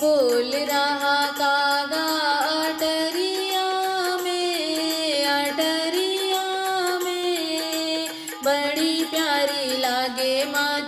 बोल रहा कागा अटरिया में अटरिया में। बड़ी प्यारी लागे माँ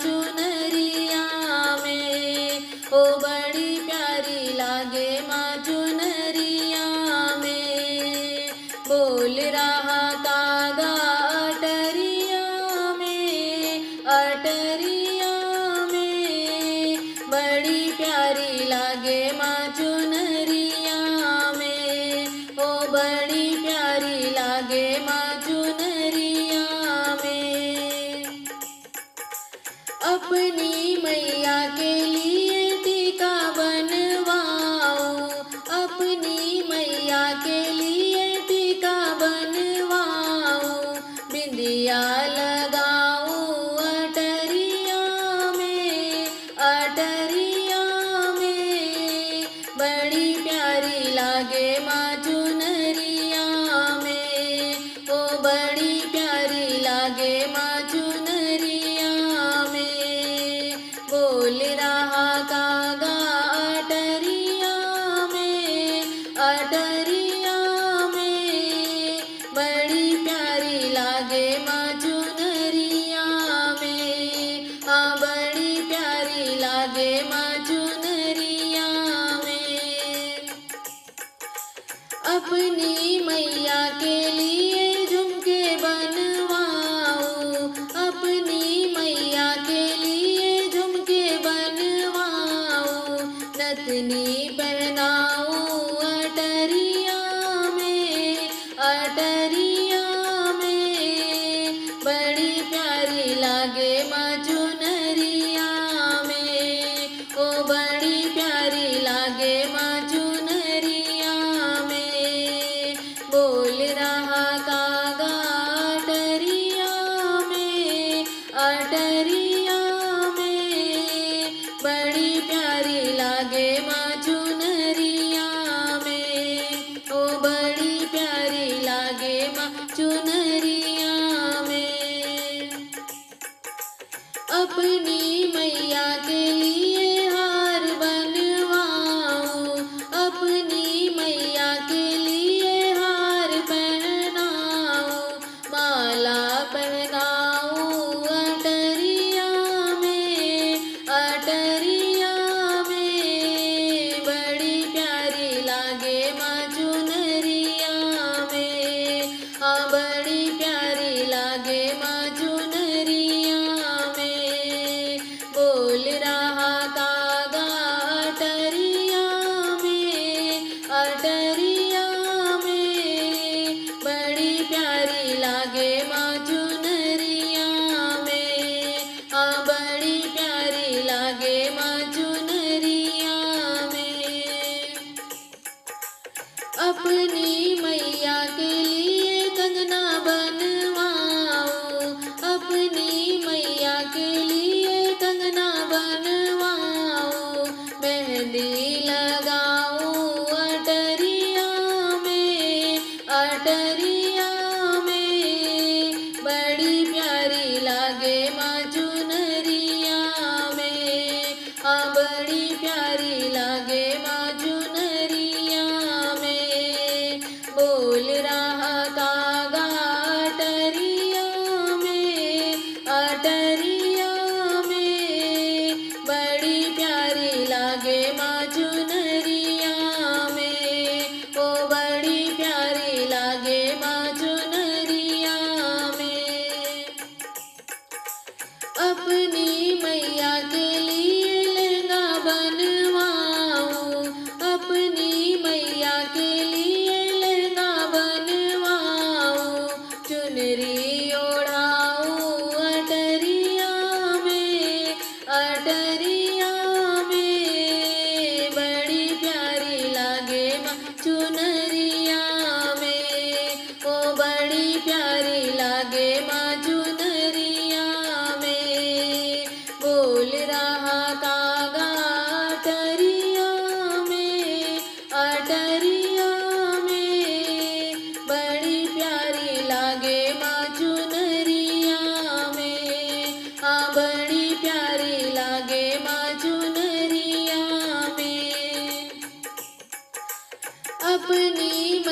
अपने अपनी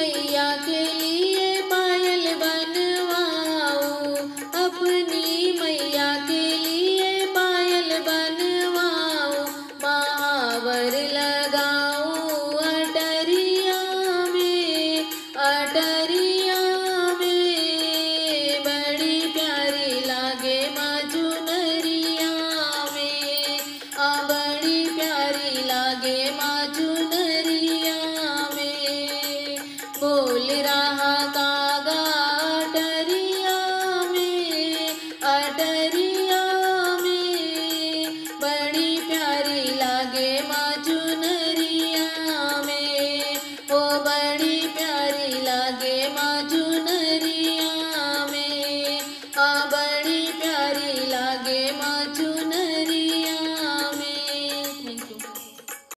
मैया के लिए